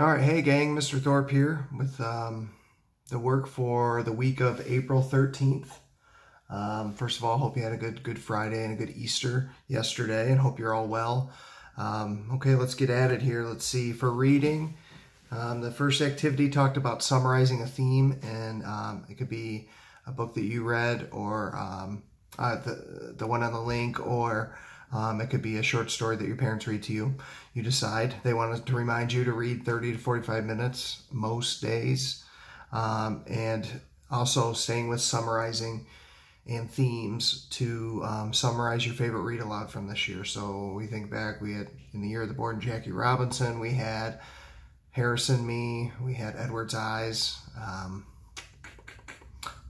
All right, hey gang, Mr. Thorpe here with um, the work for the week of April 13th. Um, first of all, hope you had a good Good Friday and a good Easter yesterday, and hope you're all well. Um, okay, let's get at it here. Let's see. For reading, um, the first activity talked about summarizing a theme, and um, it could be a book that you read, or um, uh, the the one on the link, or um, it could be a short story that your parents read to you. You decide. They want to remind you to read 30 to 45 minutes most days. Um, and also staying with summarizing and themes to um, summarize your favorite read aloud from this year. So we think back, we had in the year of the born Jackie Robinson, we had Harris and Me, we had Edward's Eyes. Um,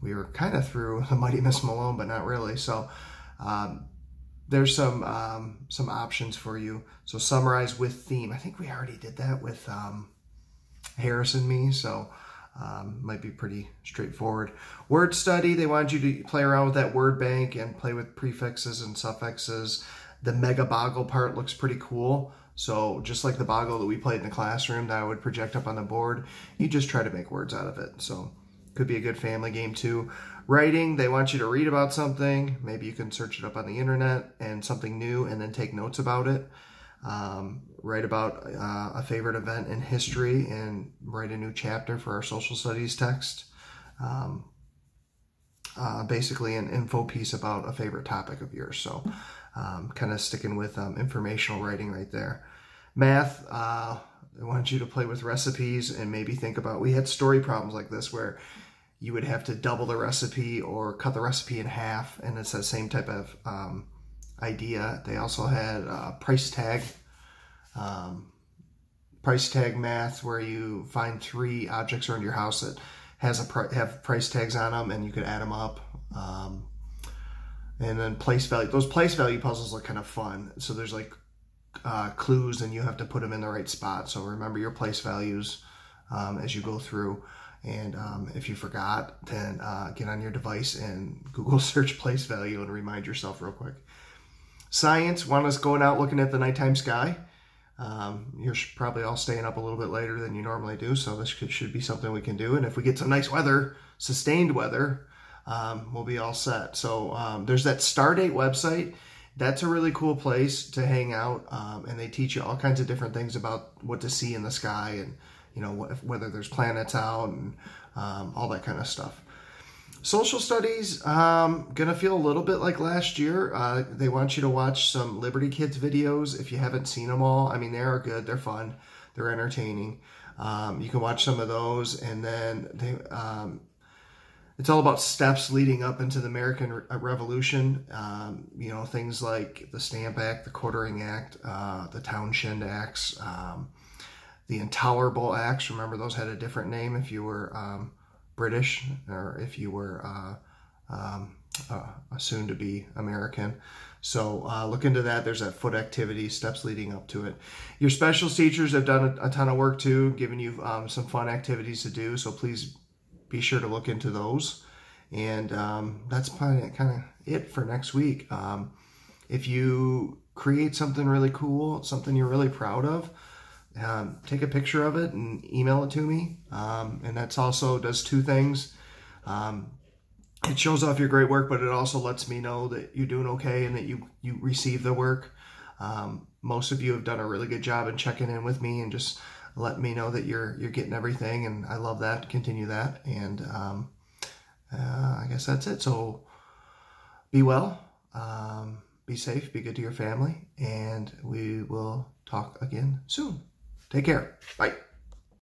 we were kind of through the Mighty Miss Malone, but not really. So um, there's some um, some options for you. So summarize with theme. I think we already did that with um, Harris and me, so um, might be pretty straightforward. Word study, they want you to play around with that word bank and play with prefixes and suffixes. The mega boggle part looks pretty cool. So just like the boggle that we played in the classroom that I would project up on the board, you just try to make words out of it. So could be a good family game too. Writing, they want you to read about something. Maybe you can search it up on the internet and something new and then take notes about it. Um, write about uh, a favorite event in history and write a new chapter for our social studies text. Um, uh, basically, an info piece about a favorite topic of yours. So, um, kind of sticking with um, informational writing right there. Math, uh, I want you to play with recipes and maybe think about. We had story problems like this where you would have to double the recipe or cut the recipe in half, and it's that same type of um, idea. They also had uh, price tag, um, price tag math, where you find three objects around your house that has a have price tags on them, and you could add them up. Um, and then place value. Those place value puzzles are kind of fun. So there's like uh, clues, and you have to put them in the right spot. So remember your place values um, as you go through. And um, if you forgot, then uh, get on your device and Google search place value and remind yourself real quick. Science, want us going out looking at the nighttime sky. Um, you're probably all staying up a little bit later than you normally do, so this should be something we can do. And if we get some nice weather, sustained weather, um, we'll be all set. So um, there's that Stardate website. That's a really cool place to hang out, um, and they teach you all kinds of different things about what to see in the sky and you know, whether there's planets out and um, all that kind of stuff. Social studies, um, gonna feel a little bit like last year. Uh, they want you to watch some Liberty Kids videos if you haven't seen them all. I mean, they are good, they're fun, they're entertaining. Um, you can watch some of those, and then they, um, it's all about steps leading up into the American Re Revolution. Um, you know, things like the Stamp Act, the Quartering Act, uh, the Townshend Acts, um, the Intolerable Acts. Remember, those had a different name if you were um, British or if you were uh, um, uh, soon to be American. So uh, look into that. There's that foot activity, steps leading up to it. Your special teachers have done a, a ton of work too, giving you um, some fun activities to do. So please be sure to look into those. And um, that's kind of, kind of it for next week. Um, if you create something really cool, something you're really proud of, um, take a picture of it and email it to me. Um, and that's also does two things. Um, it shows off your great work, but it also lets me know that you're doing okay and that you you receive the work. Um, most of you have done a really good job in checking in with me and just let me know that you're you're getting everything, and I love that. Continue that, and um, uh, I guess that's it. So be well, um, be safe, be good to your family, and we will talk again soon. Take care. Bye.